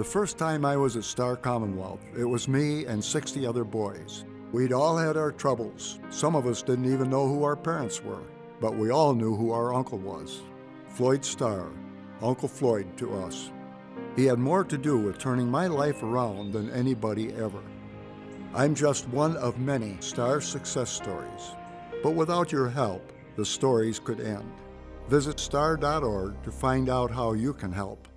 The first time I was at Starr Commonwealth, it was me and 60 other boys. We'd all had our troubles. Some of us didn't even know who our parents were, but we all knew who our uncle was. Floyd Starr, Uncle Floyd to us. He had more to do with turning my life around than anybody ever. I'm just one of many Starr success stories, but without your help, the stories could end. Visit starr.org to find out how you can help.